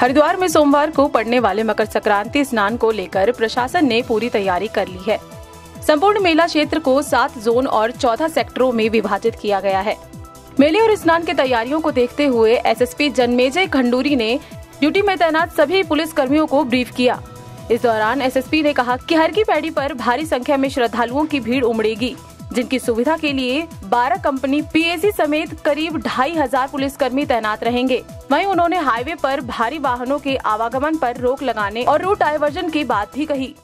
हरिद्वार में सोमवार को पड़ने वाले मकर संक्रांति स्नान को लेकर प्रशासन ने पूरी तैयारी कर ली है। संपूर्ण मेला क्षेत्र को सात जोन और चौदह सेक्टरों में विभाजित किया गया है। मेले और स्नान की तैयारियों को देखते हुए एसएसपी जनमेजय खंडूरी ने ड्यूटी में तैनात सभी पुलिस कर्मियों को ब्रीफ किया। इस दौरान एसएसपी ने कहा कि हर की पैड़ी पर भारी संख्या में श्रद्धालुओं की भीड़ उमड़ेगी। जिनकी सुविधा के लिए 12 कंपनी पीएसी समेत करीब ढाई हज़ार पुलिस कर्मी तैनात रहेंगे। वहीं उन्होंने हाईवे पर भारी वाहनों के आवागमन पर रोक लगाने और रूट डायवर्जन की बात भी कही।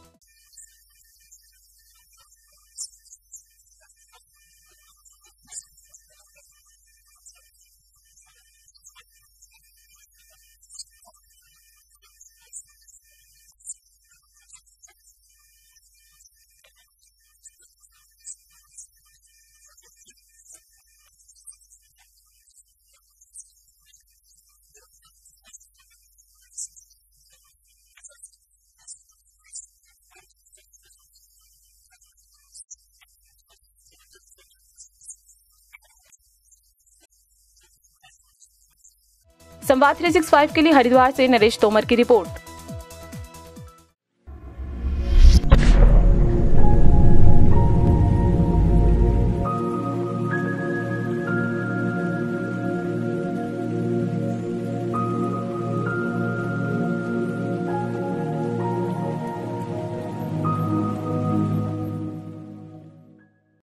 संवाद 365 के लिए हरिद्वार से नरेश तोमर की रिपोर्ट।